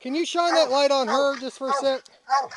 Can you shine that light on her just for a sec? Ow!